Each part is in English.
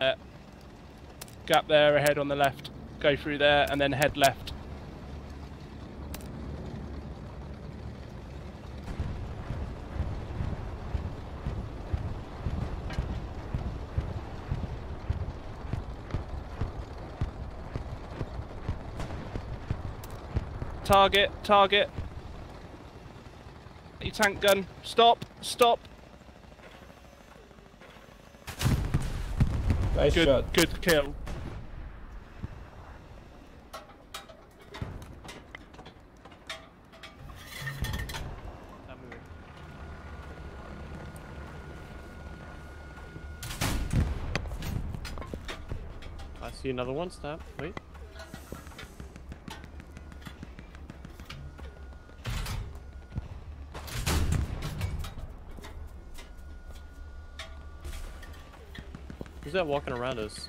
Uh, gap there ahead on the left. Go through there and then head left. Target, target. Your tank gun. Stop, stop. Nice Good, shot. good kill. I see another one. Stop. Wait. Who's that walking around us?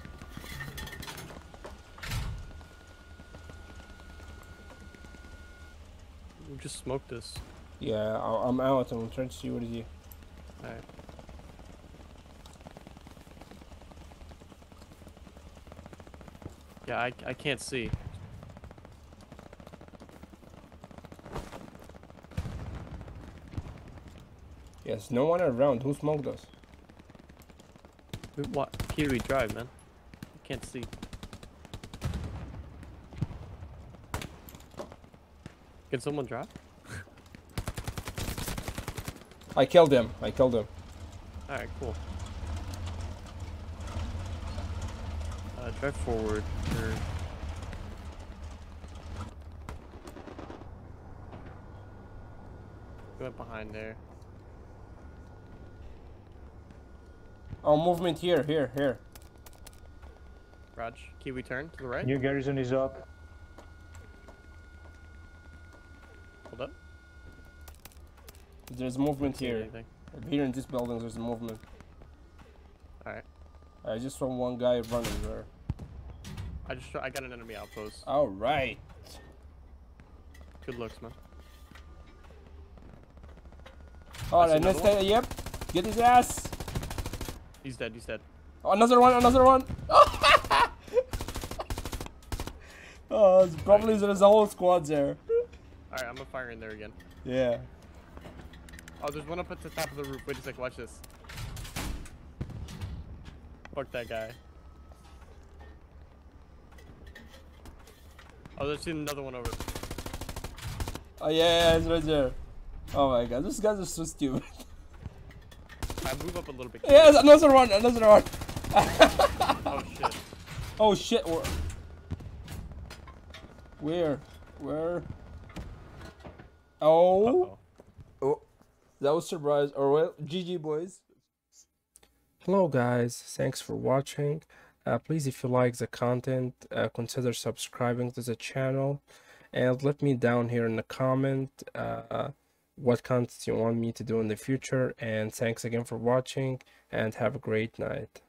We just smoked us? Yeah, I- I'm out. I'm trying to see what is he. Alright. Yeah, I, I can't see. Yes, no one around. Who smoked us? What? Key do we drive, man? I can't see. Can someone drive? I killed him. I killed him. Alright, cool. Uh, drive forward. Or... Go up behind there. Oh, movement here, here, here. Raj, Kiwi turn to the right. New garrison is up. Hold up. There's movement here. anything. Here in this building, there's a movement. Alright. I just saw one guy running there. I just I got an enemy outpost. All right. Good looks, man. Alright, and another next guy, yep. Get his ass. He's dead. He's dead. Oh, another one, another one. oh, it's probably there's a whole squad there. Alright, I'm gonna fire in there again. Yeah. Oh, there's one up at the top of the roof. Wait a sec. Watch this. Fuck that guy. Oh, there's another one over. Oh yeah, yeah, it's right there. Oh my god, these guys are so stupid. I move up a little bit. yes, another one, another one. Oh shit. Oh shit. wh- Where? Where? Oh. Uh-oh. Oh. That was surprise. Or well, GG boys. Hello guys, thanks for watching. Uh, please if you like the content, uh, consider subscribing to the channel and let me down here in the comment uh, what content you want me to do in the future and thanks again for watching and have a great night.